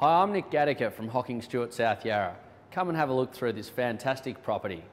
Hi, I'm Nick Gattaker from Hocking Stewart South Yarra. Come and have a look through this fantastic property.